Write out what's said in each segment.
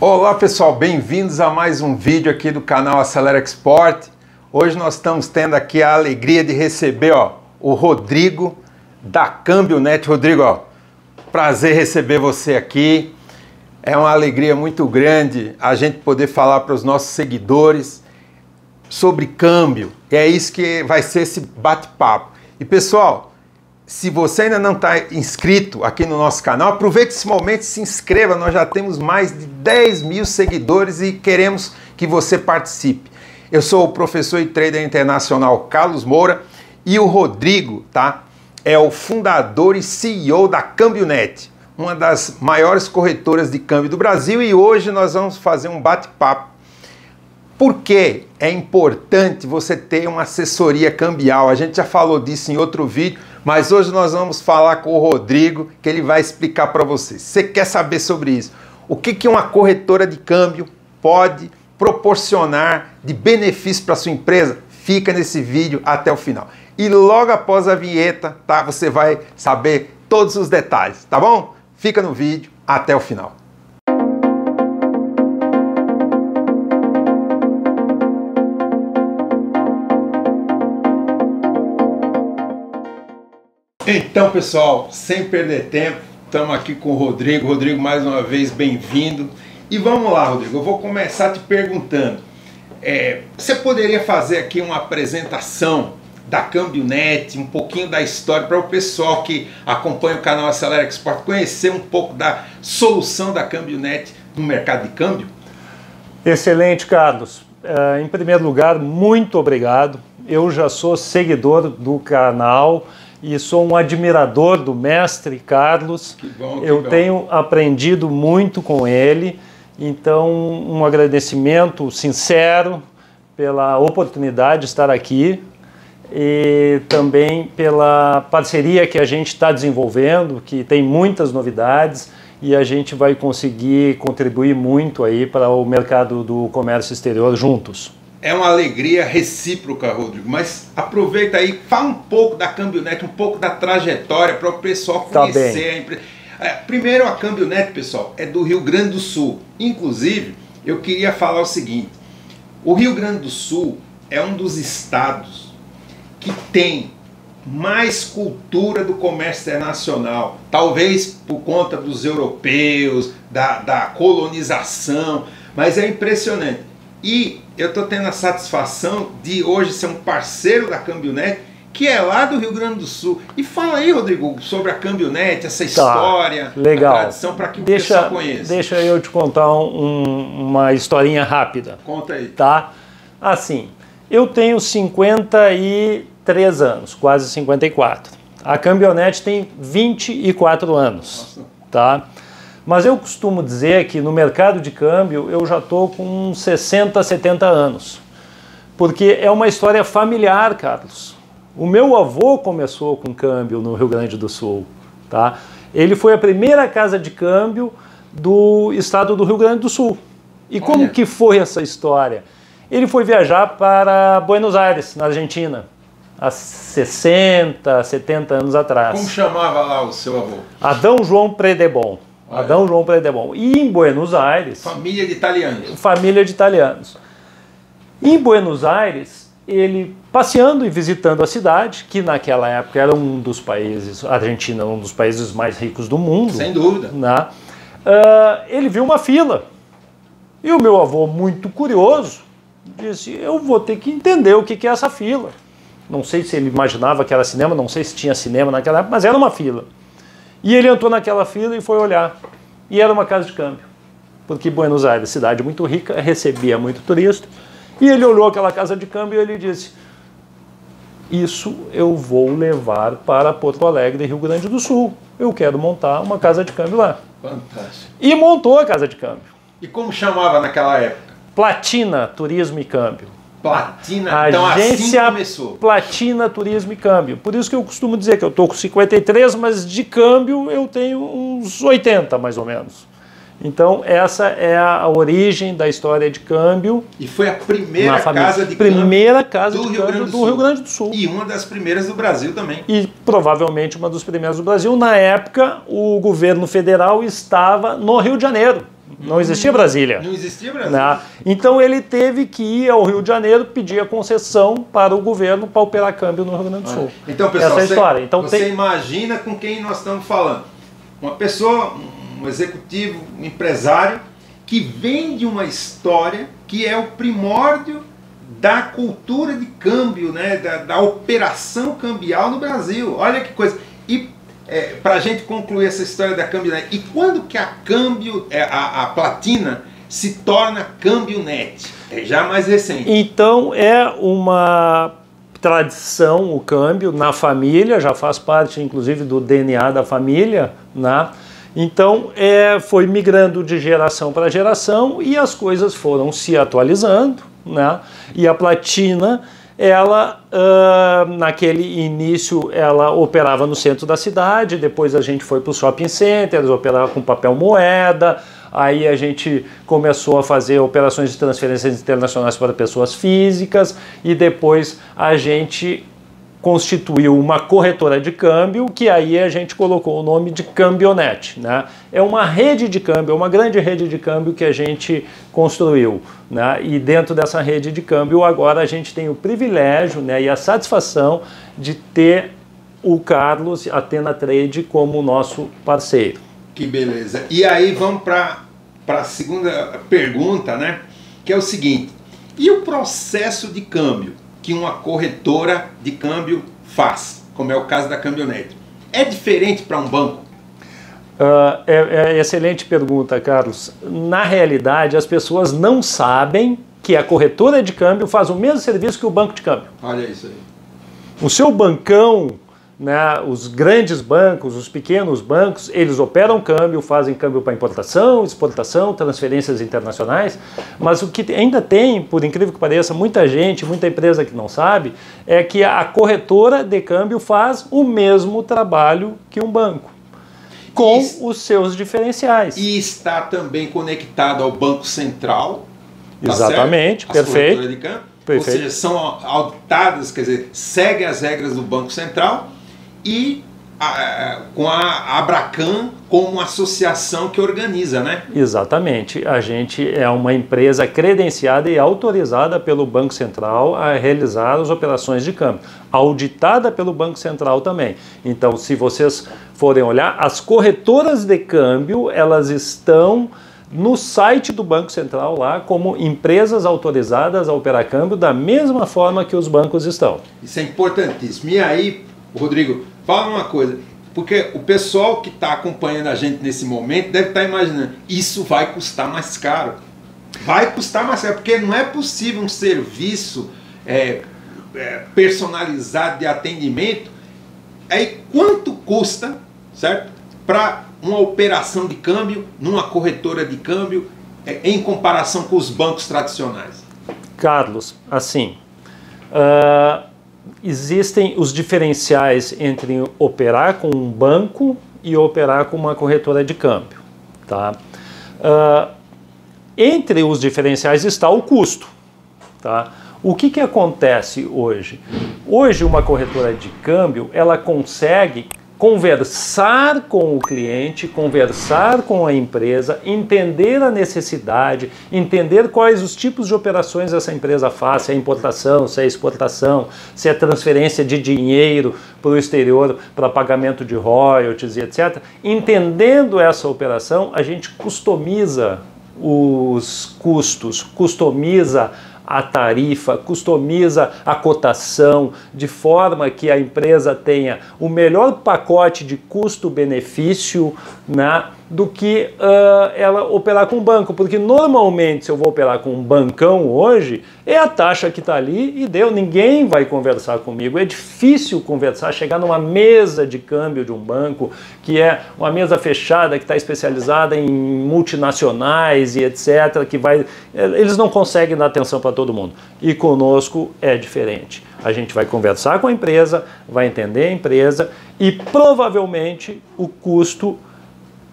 Olá pessoal, bem-vindos a mais um vídeo aqui do canal Acelera Export. Hoje nós estamos tendo aqui a alegria de receber ó, o Rodrigo da Câmbio Net. Rodrigo, ó, prazer receber você aqui. É uma alegria muito grande a gente poder falar para os nossos seguidores sobre câmbio. E é isso que vai ser esse bate-papo. E pessoal, se você ainda não está inscrito aqui no nosso canal, aproveite esse momento e se inscreva. Nós já temos mais de 10 mil seguidores e queremos que você participe. Eu sou o professor e trader internacional Carlos Moura e o Rodrigo, tá? É o fundador e CEO da CâmbioNet, uma das maiores corretoras de câmbio do Brasil e hoje nós vamos fazer um bate-papo. Por que é importante você ter uma assessoria cambial? A gente já falou disso em outro vídeo, mas hoje nós vamos falar com o Rodrigo, que ele vai explicar para você. Você quer saber sobre isso? O que, que uma corretora de câmbio pode proporcionar de benefício para sua empresa? Fica nesse vídeo até o final. E logo após a vinheta, tá? Você vai saber todos os detalhes, tá bom? Fica no vídeo até o final. Então, pessoal, sem perder tempo, estamos aqui com o Rodrigo. Rodrigo, mais uma vez, bem-vindo. E vamos lá, Rodrigo, eu vou começar te perguntando. É, você poderia fazer aqui uma apresentação da CâmbioNet, um pouquinho da história para o pessoal que acompanha o canal Acelera Export conhecer um pouco da solução da CâmbioNet no mercado de câmbio? Excelente, Carlos. Uh, em primeiro lugar, muito obrigado. Eu já sou seguidor do canal e sou um admirador do mestre Carlos. Que bom, que Eu bom. tenho aprendido muito com ele, então um agradecimento sincero pela oportunidade de estar aqui e também pela parceria que a gente está desenvolvendo, que tem muitas novidades e a gente vai conseguir contribuir muito aí para o mercado do comércio exterior juntos. É uma alegria recíproca, Rodrigo, mas aproveita aí, fala um pouco da CâmbioNet, um pouco da trajetória para o pessoal Tá conhecer bem. a empresa. É, primeiro, a CâmbioNet, pessoal, é do Rio Grande do Sul. Inclusive, eu queria falar o seguinte: o Rio Grande do Sul é um dos estados que tem mais cultura do comércio internacional. Talvez por conta dos europeus, da, da colonização, mas é impressionante. E eu estou tendo a satisfação de hoje ser um parceiro da CâmbioNet, que é lá do Rio Grande do Sul. E fala aí, Rodrigo, sobre a CâmbioNet, essa história, legal. a tradição, para que o Deixa, pessoal conheça. deixa eu te contar um- uma historinha rápida. Conta aí. tá? Assim, eu tenho 53 anos, quase 54. A Campionet tem 24 anos, Nossa. tá? Mas eu costumo dizer que no mercado de câmbio eu já estou com uns 60, 70 anos. Porque é uma história familiar, Carlos. O meu avô começou com câmbio no Rio Grande do Sul, tá? Ele foi a primeira casa de câmbio do estado do Rio Grande do Sul. E como Olha. que foi essa história? Ele foi viajar para Buenos Aires, na Argentina, há 60, 70 anos atrás. Como chamava lá o seu avô? Adão João Predebon. Adão João Predebon. E em Buenos Aires, Família de italianos. família de italianos. Em Buenos Aires, ele passeando e visitando a cidade, que naquela época era um dos países, a Argentina, um dos países mais ricos do mundo, Sem dúvida. né? Ah, ele viu uma fila. E o meu avô, muito curioso, disse: Eu vou ter que entender o que é essa fila. Não sei se ele imaginava que era cinema, não sei se tinha cinema naquela época, mas era uma fila. E ele entrou naquela fila e foi olhar. E era uma casa de câmbio. Porque Buenos Aires, cidade muito rica, recebia muito turista. E ele olhou aquela casa de câmbio e ele disse: Isso eu vou levar para Porto Alegre, Rio Grande do Sul. Eu quero montar uma casa de câmbio lá. Fantástico. E montou a casa de câmbio. E como chamava naquela época? Platina Turismo e Câmbio. Platina. então assim Agência começou. Platina Turismo e Câmbio. Por isso que eu costumo dizer que eu estou com 53, mas de câmbio eu tenho uns 80 mais ou menos. Então essa é a origem da história de câmbio E foi a primeira casa de primeira casa do de Rio câmbio Grande do do Sul. Rio Grande do Sul. câmbio. E uma das primeiras do Brasil também. e provavelmente uma dos primeiros do Brasil. Na época, o governo federal estava no Rio de Janeiro. Não existia Brasília. Não existia Brasília. Né? Então ele teve que ir ao Rio de Janeiro pedir a concessão para o governo para operar câmbio no Rio Grande do Sul. Então, pessoal, Essa é a você, história. Então, você tem... imagina com quem nós estamos falando. Uma pessoa, um executivo, um empresário, que vende uma história que é o primórdio da cultura de câmbio, né, da, da operação cambial no Brasil. Olha que coisa. E é, para a gente concluir essa história da câmbio net, e quando que a câmbio, é, a, a platina se torna câmbio net? É já mais recente. Então é uma tradição o câmbio na família, já faz parte inclusive do DNA da família, né? Então é, foi migrando de geração para geração e as coisas foram se atualizando, né? E a platina ela uh, naquele início ela operava no centro da cidade, depois a gente foi para os shopping centers, operava com papel moeda, aí a gente começou a fazer operações de transferências internacionais para pessoas físicas e depois a gente constituiu uma corretora de câmbio, que aí a gente colocou o nome de Cambionet. Né? É uma rede de câmbio, é uma grande rede de câmbio que a gente construiu. Né? E dentro dessa rede de câmbio, agora a gente tem o privilégio né, e a satisfação de ter o Carlos Atena Trade como nosso parceiro. Que beleza. E aí vamos para a segunda pergunta, né? Que é o seguinte: e o processo de câmbio? Que uma corretora de câmbio faz, como é o caso da Cambionete. É diferente para um banco? Uh, é, é excelente pergunta, Carlos. Na realidade, as pessoas não sabem que a corretora de câmbio faz o mesmo serviço que o banco de câmbio. Olha isso aí. O seu bancão né, os grandes bancos, os pequenos bancos, eles operam câmbio, fazem câmbio para importação, exportação, transferências internacionais, mas o que ainda tem, por incrível que pareça, muita gente, muita empresa que não sabe, é que a corretora de câmbio faz o mesmo trabalho que um banco, com e, os seus diferenciais. E está também conectado ao Banco Central. Tá Exatamente, certo? perfeito. Perfeito. Ou seja, são auditadas, quer dizer, seguem as regras do Banco Central e a, com a Abracan como associação que organiza, né? Exatamente. A gente é uma empresa credenciada e autorizada pelo Banco Central a realizar as operações de câmbio, auditada pelo Banco Central também. Então, se vocês forem olhar, as corretoras de câmbio, elas estão no site do Banco Central lá como empresas autorizadas a operar câmbio da mesma forma que os bancos estão. Isso é importantíssimo. E aí, Rodrigo, fala uma coisa. Porque o pessoal que está acompanhando a gente nesse momento deve estar tá imaginando, isso vai custar mais caro. Vai custar mais caro, porque não é possível um serviço é, é, personalizado de atendimento. Aí quanto custa, certo? Para uma operação de câmbio numa corretora de câmbio é, em comparação com os bancos tradicionais? Carlos, assim, uh, existem os diferenciais entre operar com um banco e operar com uma corretora de câmbio. Tá? Uh, entre os diferenciais está o custo. Tá? O que, que acontece hoje? Hoje uma corretora de câmbio ela consegue conversar com o cliente, conversar com a empresa, entender a necessidade, entender quais os tipos de operações essa empresa faz, se é importação, se é exportação, se é transferência de dinheiro para o exterior para pagamento de royalties e etc. Entendendo essa operação, a gente customiza os custos, customiza a tarifa, customiza a cotação de forma que a empresa tenha o melhor pacote de custo-benefício né, do que uh, ela operar com banco, porque normalmente se eu vou operar com um bancão hoje, é a taxa que está ali e deu, ninguém vai conversar comigo, é difícil conversar, chegar numa mesa de câmbio de um banco, que é uma mesa fechada, que está especializada em multinacionais e etc, que vai, eles não conseguem dar atenção para todo mundo, e conosco é diferente. A gente vai conversar com a empresa, vai entender a empresa e provavelmente o custo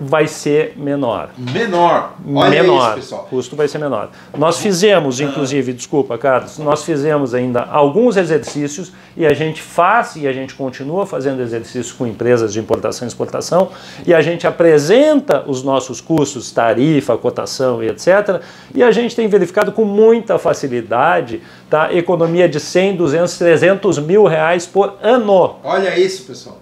vai ser menor. Menor. Olha menor. isso, pessoal. O custo vai ser menor. Nós fizemos, inclusive, desculpa, Carlos, nós fizemos ainda alguns exercícios e a gente faz e a gente continua fazendo exercícios com empresas de importação e exportação e a gente apresenta os nossos custos, tarifa, cotação e etc. E a gente tem verificado com muita facilidade tá, economia de 100, 200, 300 mil reais por ano. Olha isso, pessoal.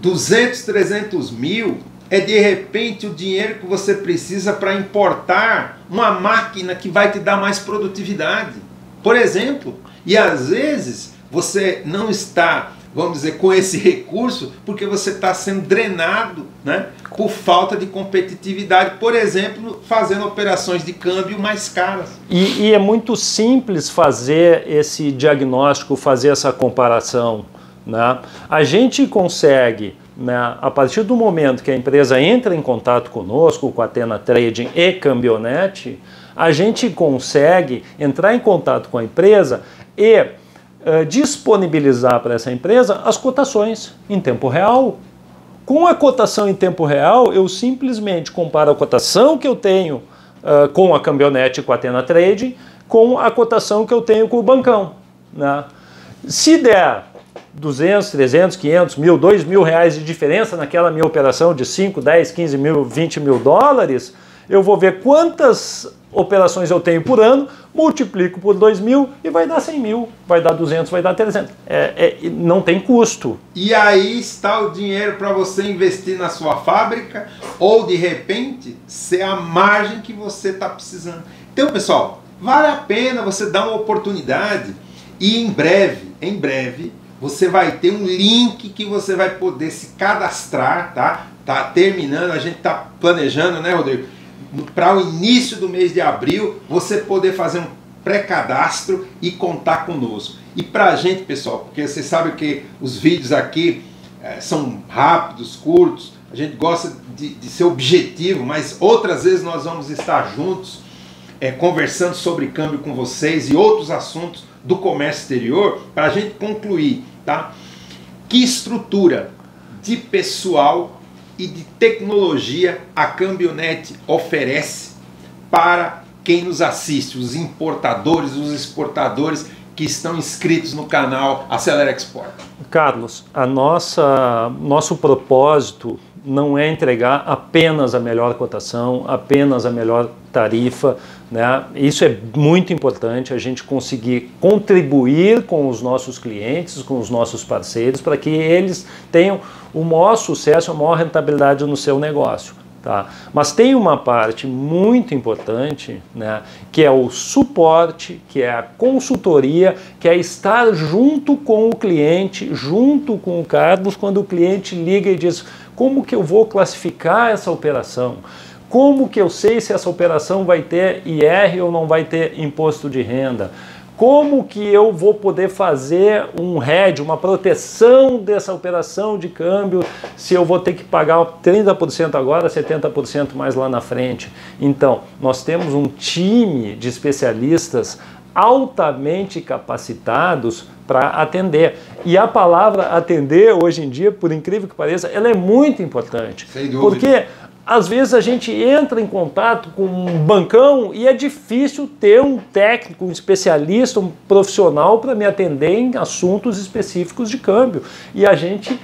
200, 300 mil é de repente o dinheiro que você precisa para importar uma máquina que vai te dar mais produtividade. Por exemplo, e às vezes você não está, vamos dizer, com esse recurso porque você está sendo drenado né, por falta de competitividade, por exemplo, fazendo operações de câmbio mais caras. E, e é muito simples fazer esse diagnóstico, fazer essa comparação. Né? A gente consegue né, a partir do momento que a empresa entra em contato conosco, com a Atena Trading e Cambionete, a gente consegue entrar em contato com a empresa e uh, disponibilizar para essa empresa as cotações em tempo real. Com a cotação em tempo real, eu simplesmente comparo a cotação que eu tenho uh, com a Cambionete e com a Atena Trading com a cotação que eu tenho com o bancão. Né? Se der 200, 300, 500 mil, 2 mil reais de diferença naquela minha operação de 5, 10, 15 mil, 20 mil dólares, eu vou ver quantas operações eu tenho por ano, multiplico por 2 mil e vai dar 100 mil, vai dar 200, vai dar 300. É, é, não tem custo. E aí está o dinheiro para você investir na sua fábrica ou de repente ser a margem que você está precisando. Então, pessoal, vale a pena você dar uma oportunidade e em breve, em breve, você vai ter um link que você vai poder se cadastrar, tá? Tá terminando, a gente tá planejando, né, Rodrigo? Para o início do mês de abril, você poder fazer um pré-cadastro e contar conosco. E para a gente, pessoal, porque você sabe que os vídeos aqui é, são rápidos, curtos, a gente gosta de, de, ser objetivo, mas outras vezes nós vamos estar juntos é, conversando sobre câmbio com vocês e outros assuntos do comércio exterior para a gente concluir tá? Que estrutura de pessoal e de tecnologia a Cambionet oferece para quem nos assiste, os importadores, os exportadores que estão inscritos no canal Acelera Export? Carlos, a nossa nosso propósito não é entregar apenas a melhor cotação, apenas a melhor tarifa. Né? Isso é muito importante, a gente conseguir contribuir com os nossos clientes, com os nossos parceiros, para que eles tenham o maior sucesso, a maior rentabilidade no seu negócio. Tá? Mas tem uma parte muito importante, né, que é o suporte, que é a consultoria, que é estar junto com o cliente, junto com o Carlos, quando o cliente liga e diz como que eu vou classificar essa operação? Como que eu sei se essa operação vai ter IR ou não vai ter imposto de renda? Como que eu vou poder fazer um hedge, uma proteção dessa operação de câmbio, se eu vou ter que pagar 30% agora, 70% mais lá na frente? Então, nós temos um time de especialistas altamente capacitados para atender. E a palavra atender, hoje em dia, por incrível que pareça, ela é muito importante. Sem dúvida. Porque às vezes a gente entra em contato com um bancão e é difícil ter um técnico, um especialista, um profissional para me atender em assuntos específicos de câmbio. E a gente,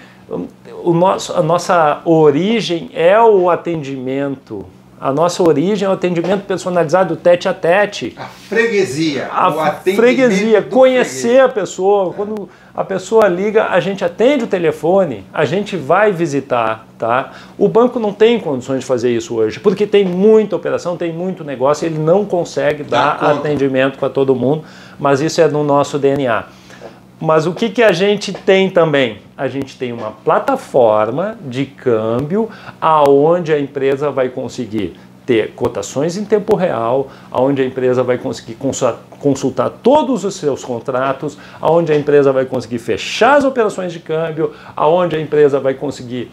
o nosso, a nossa origem é o atendimento a nossa origem é o atendimento personalizado tete a tete. A freguesia. A freguesia, conhecer freguesia. a pessoa. É. Quando a pessoa liga, a gente atende o telefone, a gente vai visitar, tá? O banco não tem condições de fazer isso hoje, porque tem muita operação, tem muito negócio, ele não consegue Dá dar conta. atendimento para todo mundo, mas isso é no nosso DNA. Mas o que, que a gente tem também? A gente tem uma plataforma de câmbio aonde a empresa vai conseguir ter cotações em tempo real, aonde a empresa vai conseguir consultar todos os seus contratos, aonde a empresa vai conseguir fechar as operações de câmbio, aonde a empresa vai conseguir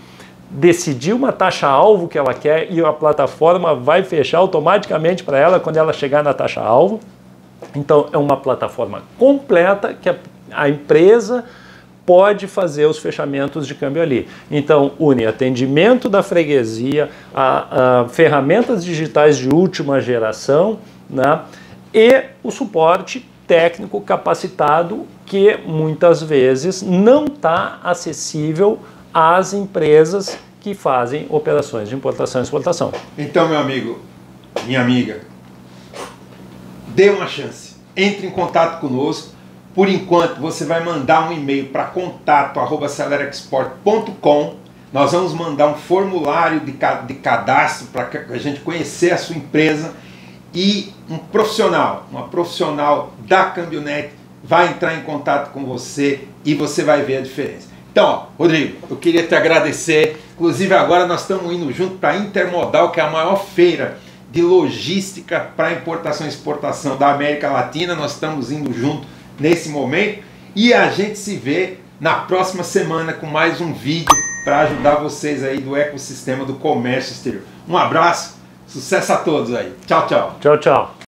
decidir uma taxa alvo que ela quer e a plataforma vai fechar automaticamente para ela quando ela chegar na taxa alvo. Então é uma plataforma completa que a a empresa pode fazer os fechamentos de câmbio ali. Então, une atendimento da freguesia, a, a ferramentas digitais de última geração né, e o suporte técnico capacitado que muitas vezes não está acessível às empresas que fazem operações de importação e exportação. Então, meu amigo, minha amiga, dê uma chance. Entre em contato conosco. Por enquanto, você vai mandar um e-mail para contato@acelerexport.com. Nós vamos mandar um formulário de, de cadastro para a gente conhecer a sua empresa e um profissional, uma profissional da Cambionet vai entrar em contato com você e você vai ver a diferença. Então, ó, Rodrigo, eu queria te agradecer. Inclusive agora nós estamos indo junto para a Intermodal, que é a maior feira de logística para importação e exportação da América Latina. Nós estamos indo junto nesse momento e a gente se vê na próxima semana com mais um vídeo para ajudar vocês aí do ecossistema do comércio exterior. Um abraço, sucesso a todos aí. Tchau, tchau. Tchau, tchau.